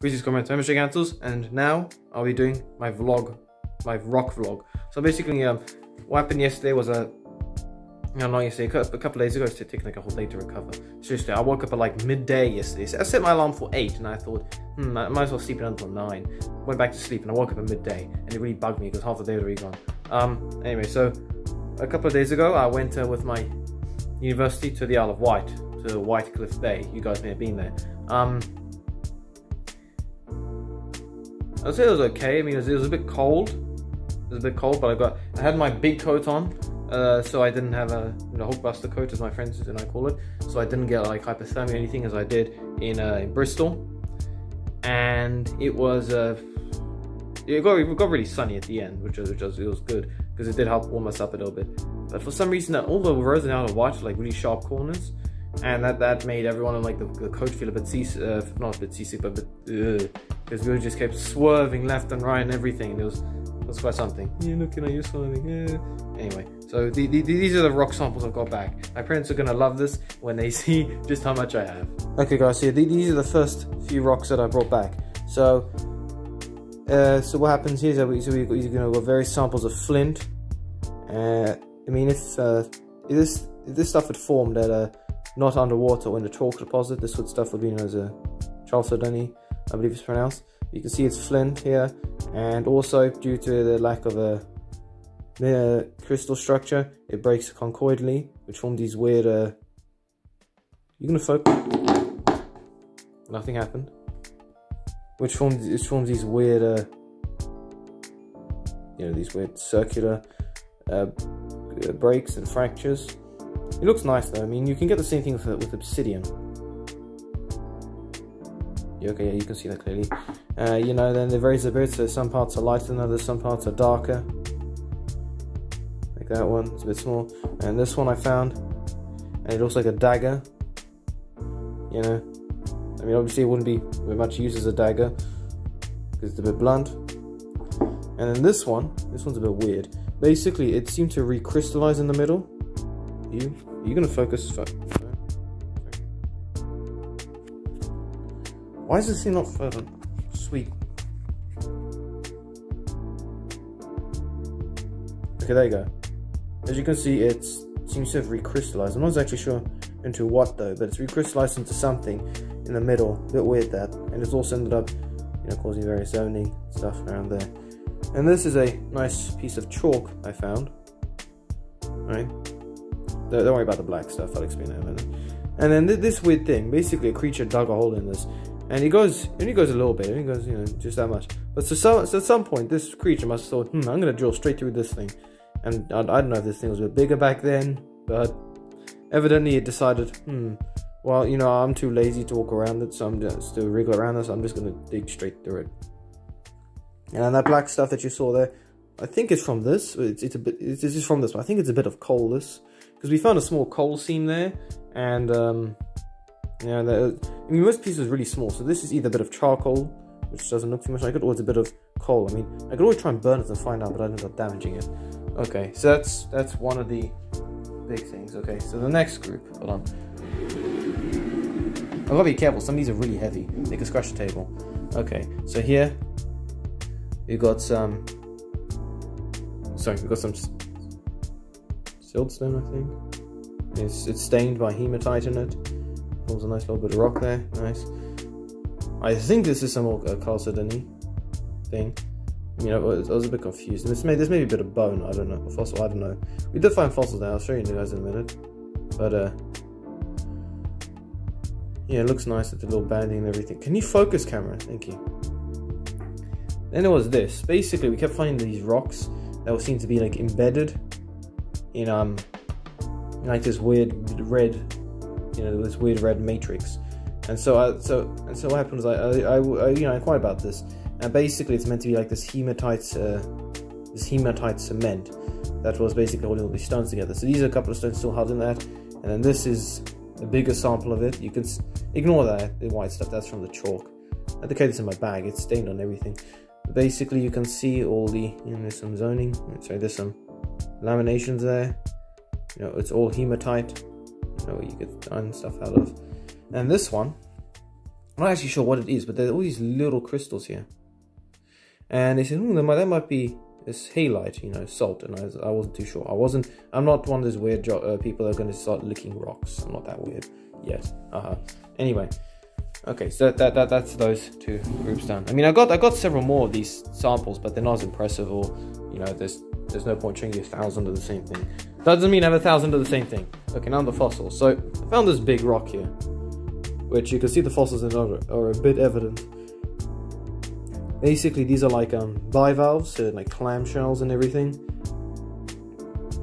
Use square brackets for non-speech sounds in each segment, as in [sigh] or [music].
Greetings, comments, I'm Gigantals, and now I'll be doing my vlog, my rock vlog. So basically, um, what happened yesterday was a, no, not yesterday, a couple days ago, it's taking like a whole day to recover. Seriously, I woke up at like midday yesterday. So I set my alarm for 8, and I thought, hmm, I might as well sleep until 9. Went back to sleep, and I woke up at midday, and it really bugged me because half the day was already gone. Um, anyway, so a couple of days ago, I went uh, with my university to the Isle of Wight, to Whitecliff Bay. You guys may have been there. Um, I'd say it was okay. I mean, it was, it was, a bit cold. It was a bit cold, but I got I had my big coat on, uh, so I didn't have a you know, Hulkbuster coat, as my friends and I call it. So I didn't get like hypothermia or anything as I did in, uh, in Bristol. And it was uh, it got it got really sunny at the end, which was, which was it was good because it did help warm us up a little bit. But for some reason, all the roads in Isle of Wight like really sharp corners, and that that made everyone on like the, the coach feel a bit seasick, uh, not a bit seasick, but a bit because we just kept swerving left and right and everything. And it was it was quite something. Yeah, looking at you swerving. Yeah. Anyway, so the, the, these are the rock samples I've got back. My parents are gonna love this when they [laughs] see just how much I have. Okay, guys. So these are the first few rocks that I brought back. So. Uh, so what happens here is that we, so we, are gonna got various samples of flint. Uh, I mean, if, uh, if this if this stuff had formed at a not underwater in the chalk deposit. This would stuff would be known as a chalcedony, I believe it's pronounced. You can see it's flint here, and also due to the lack of a crystal structure, it breaks conchoidally, which form these weird. Uh, you gonna focus? Nothing happened. Which forms which forms these weird, uh, you know, these weird circular uh, breaks and fractures. It looks nice though. I mean, you can get the same thing with, with obsidian. Okay, yeah, you can see that clearly. Uh, you know, then they varies a bit. So some parts are lighter than others, some parts are darker. Like that one, it's a bit small. And this one I found, and it looks like a dagger. You know, I mean, obviously it wouldn't be much use as a dagger because it's a bit blunt. And then this one, this one's a bit weird. Basically, it seemed to recrystallize in the middle. You are you gonna focus? Why is this thing not further? Sweet. Okay, there you go. As you can see, it seems to have recrystallized. I'm not exactly sure into what though, but it's recrystallized into something in the middle. A bit weird that. And it's also ended up, you know, causing various zoning stuff around there. And this is a nice piece of chalk I found. Right? Don't, worry about the black stuff, I'll explain that in a minute. And then th this weird thing, basically a creature dug a hole in this, and he goes, and he goes a little bit, and he goes, you know, just that much. But so, so, so at some point, this creature must have thought, hmm, I'm gonna drill straight through this thing. And I, I don't know if this thing was a bit bigger back then, but evidently it decided, hmm, well, you know, I'm too lazy to walk around it, so I'm just to wriggle around this, I'm just gonna dig straight through it. And that black stuff that you saw there, I think it's from this. It's, it's a bit. It's, it's from this. But I think it's a bit of coal. This because we found a small coal seam there, and um, yeah, the, I mean most pieces are really small. So this is either a bit of charcoal, which doesn't look too much like it, or it's a bit of coal. I mean, I could always try and burn it and find out, but I ended up damaging it. Okay, so that's that's one of the big things. Okay, so the next group. Hold on. I've got to be careful. Some of these are really heavy. They can scratch the table. Okay, so here we've got some. Sorry, we've got some siltstone, I think. It's, it's stained by hematite in it. There's a nice little bit of rock there. Nice. I think this is some uh, chalcedony thing. You know, I was, was a bit confused. This may this may be a bit of bone. I don't know. Fossil. I don't know. We did find fossils there. I'll show you guys in a minute. But uh, yeah, it looks nice with the little banding and everything. Can you focus, camera? Thank you. Then it was this. Basically, we kept finding these rocks that would seem to be like embedded in um like this weird red, you know, this weird red matrix. And so, I, so, and so, what happened was I, I, I, you know, I inquired about this, and basically, it's meant to be like this hematite, uh, this hematite cement that was basically holding all these stones together. So these are a couple of stones still held in that, and then this is a bigger sample of it. You can ignore that the white stuff. That's from the chalk. I have to carry this in my bag. It's stained on everything. But basically, you can see all the. You know, there's some zoning. Sorry, there's some laminations there. You know, it's all hematite. Know, you get iron stuff out of. And this one, I'm not actually sure what it is, but there are all these little crystals here. And they said, hmm, that might, be this halite, you know, salt. And I, I wasn't too sure. I wasn't, I'm not one of those weird uh, people that are going to start licking rocks. I'm not that weird yet. Uh-huh. Anyway, okay, so that, that that's those two groups done. I mean, I got I got several more of these samples, but they're not as impressive or, you know, there's there's no point showing you a thousand of the same thing. That doesn't mean I have a thousand of the same thing. Okay, now the fossils. So I found this big rock here, which you can see the fossils in are, are a bit evident. Basically, these are like um, bivalves, so like clamshells and everything.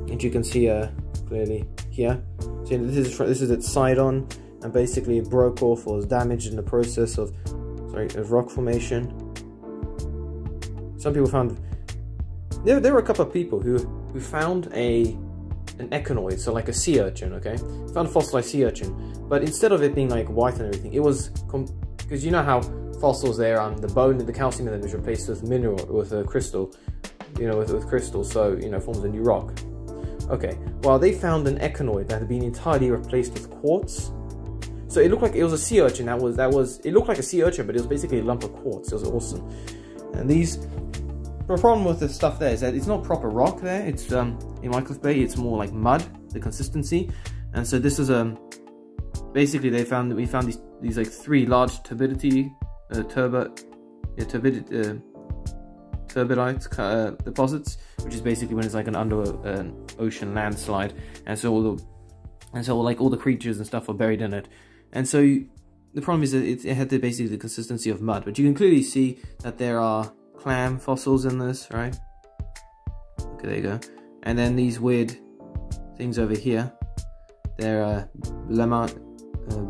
And you can see uh, clearly here. So this is this is its side on, and basically it broke off or was damaged in the process of sorry of rock formation. Some people found there there were a couple of people who who found a an echinoid, so like a sea urchin, okay? Found a fossilized sea urchin, but instead of it being like white and everything, it was because you know how fossils there, um, the bone, and the calcium in them is replaced with mineral, with a crystal, you know, with, with crystal, so you know forms a new rock. Okay, well they found an echinoid that had been entirely replaced with quartz. So it looked like it was a sea urchin that was that was it looked like a sea urchin, but it was basically a lump of quartz. It was awesome. And these the problem with the stuff there is that it's not proper rock there. It's um in Whitecliff Bay, it's more like mud, the consistency. And so this is um basically they found that we found these these like three large turbidity uh, turbo yeah, turbid uh, turbidite uh, deposits, which is basically when it's like an under an ocean landslide, and so all the and so like all the creatures and stuff are buried in it, and so the problem is that it, it had the, basically the consistency of mud, but you can clearly see that there are clam fossils in this, right? Okay, there you go. And then these weird things over here, they're uh, lemon, uh,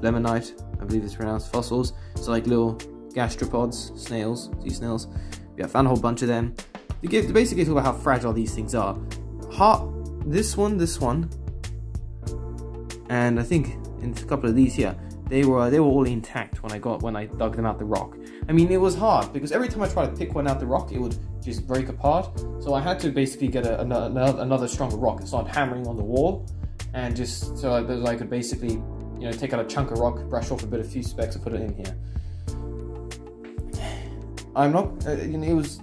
lemonite, I believe it's pronounced, fossils. So like little gastropods, snails, sea snails. Yeah, I found a whole bunch of them. To, give, to basically talk about how fragile these things are. Heart, this one, this one, and I think in a couple of these here, they were they were all intact when I got when I dug them out the rock. I mean, it was hard because every time I tried to pick one out the rock, it would just break apart. So I had to basically get a, another, another stronger rock and start hammering on the wall, and just so that I could basically, you know, take out a chunk of rock, brush off a bit of few specks, and put it in here. I'm not, uh, you know, it was.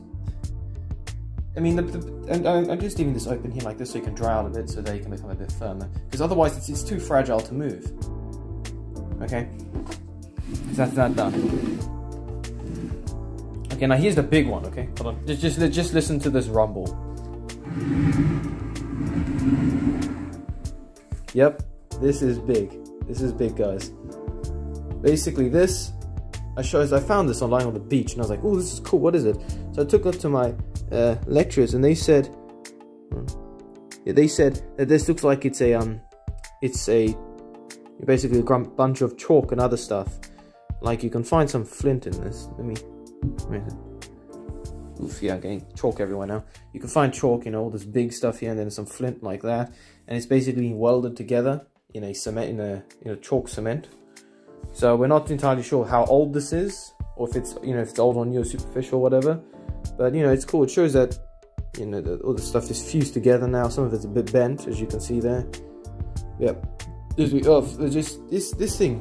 I mean, the, the, and I'm just leaving this open here like this so you can dry out a bit so they can become a bit firmer. Because otherwise, it's, it's too fragile to move. Okay, that's that done. Okay, now here's the big one. Okay, hold on. Just, just, just listen to this rumble. Yep, this is big. This is big, guys. Basically, this I showed. I found this online on the beach, and I was like, "Oh, this is cool. What is it?" So I took it to my uh, lecturers, and they said, hmm, they said that this looks like it's a um, it's a basically a bunch of chalk and other stuff. Like you can find some flint in this. Let me Oof, yeah, getting chalk everywhere now. You can find chalk, you know, all this big stuff here, and then some flint like that, and it's basically welded together in a cement, in a in a chalk cement. So we're not entirely sure how old this is, or if it's you know if it's old on you or superficial or whatever. But you know, it's cool. It shows that you know the, all the stuff is fused together now. Some of it's a bit bent, as you can see there. Yep. Oh, there's just this this thing.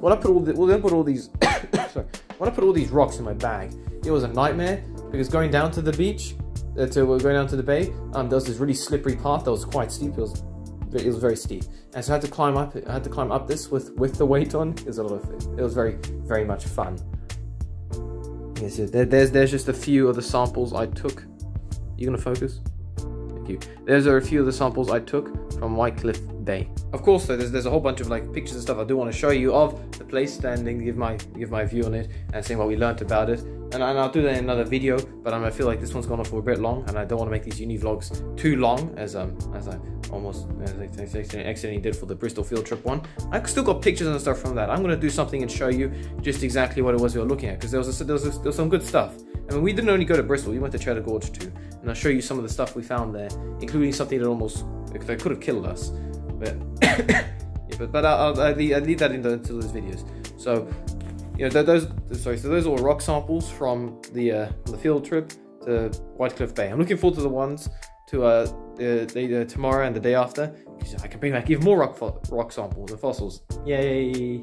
When I put all the, well, then put all these [coughs] sorry, when I put all these rocks in my bag, it was a nightmare because going down to the beach, uh, to uh, going down to the bay, um, there was this really slippery path that was quite steep. It was it was very steep, and so I had to climb up. I had to climb up this with with the weight on. It was a lot of it was very very much fun. Yes, there's there's just a few of the samples I took. You gonna focus? Thank you. There's a few of the samples I took from Whitecliff Bay. Of course, though, there's, there's a whole bunch of like pictures and stuff I do want to show you of the place standing, give my give my view on it, and seeing what we learned about it. And, and I'll do that in another video, but I feel like this one's gone on for a bit long, and I don't want to make these uni vlogs too long, as um as I almost as I accidentally did for the Bristol field trip one. I still got pictures and stuff from that. I'm gonna do something and show you just exactly what it was we were looking at, because there was there was, there was some good stuff. I mean, we didn't only go to Bristol; we went to Cheddar Gorge too, and I'll show you some of the stuff we found there, including something that almost that could have killed us. But [coughs] yeah, but, but I'll, I'll, leave, I'll leave that into, into those videos. So you know those sorry, so those are all rock samples from the uh, the field trip to Whitecliff Bay. I'm looking forward to the ones to uh, the, the, uh, tomorrow and the day after because I can bring back even more rock rock samples and fossils. Yay!